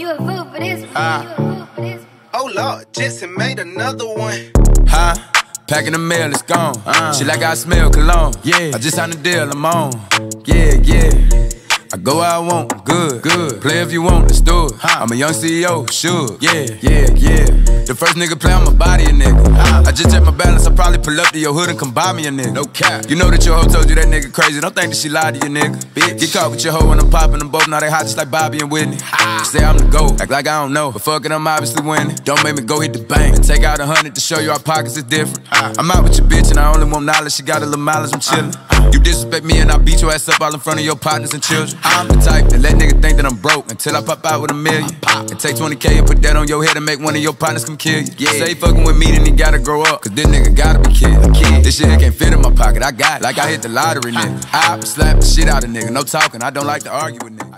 you a fool for this one. Ah. You a fool for this one. Oh Lord, Jetson made another one. Huh? Packing the mail, it's gone. She like I smell cologne. Yeah. I just signed a deal, I'm on. Yeah, yeah. I go where I want, good, good. Play if you want, let's do it. I'm a young CEO, sure. Yeah, yeah, yeah. The first nigga play, I'ma body a nigga. I just check my balance, I probably pull up to your hood and come buy me a nigga. No cap. You know that your hoe told you that nigga crazy. Don't think that she lied to you, nigga. Bitch. Get caught with your hoe when I'm popping them both. Now they hot just like Bobby and Whitney. Say I'm the GOAT, act like I don't know. But fuck it, I'm obviously winning. Don't make me go hit the bank and take out a hundred to show you our pockets is different. I'm out with your bitch and I only want knowledge. She got a little mileage, I'm chillin'. You disrespect me and I beat your ass up all in front of your partners and children. I'm the type that let nigga think that I'm broke until I pop out with a million. Pop. And take 20k and put that on your head and make one of your partners come kill you. Yeah. Say fucking with me, then he gotta grow up. Cause this nigga gotta be kid. kid. This shit can't fit in my pocket. I got it. Like I hit the lottery, nigga. I slap the shit out of nigga. No talking. I don't like to argue with niggas.